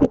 you